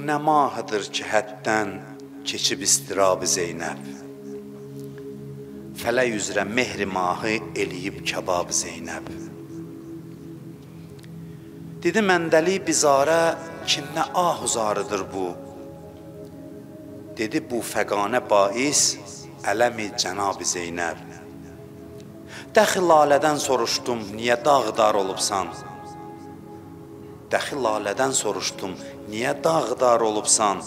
Nə mahıdır ki, həddən keçib istirab Zeynəb. Fələk üzrə mehri mahı eləyib kabab Zeynəb. Dedi məndəli bizarə ki, nə ah uzarıdır bu. Dedi bu fəqanə bais ələmi cənab Zeynəb. Dəxi lalədən soruşdum, niyə dağdar olubsan? Dəxi lalədən soruşdum, niyə dağdar olubsan?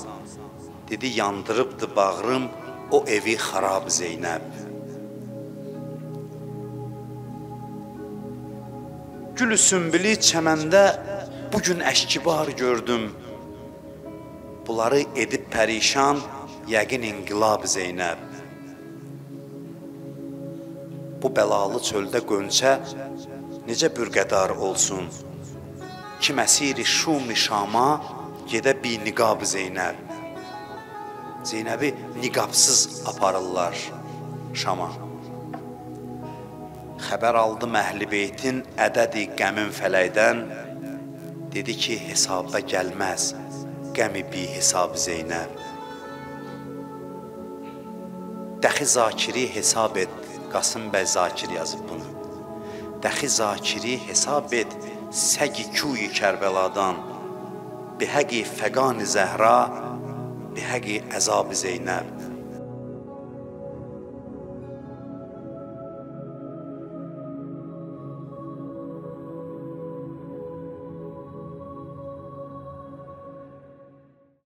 Dedi, yandırıbdı bağrım o evi xarab Zeynəb. Gülü sümbülü çəməndə bu gün əşkibar gördüm. Bunları edib pərişan, yəqin inqilab Zeynəb bu bəlalı çöldə qönçə necə bürqədar olsun? Kim əsiri şumi şama gedə bi niqab Zeynəb. Zeynəbi niqabsız aparırlar Şama. Xəbər aldı Məhli Beytin ədədi qəmin fələkdən. Dedi ki, hesaba gəlməz qəmi bi hesab Zeynəb. Dəxi zakiri hesab et Qasım bəy Zakir yazıb bunu. Dəxi Zakiri hesab et səgi kuyi Kərbəladan, bihəqi fəqani Zəhra, bihəqi əzab Zeynəb.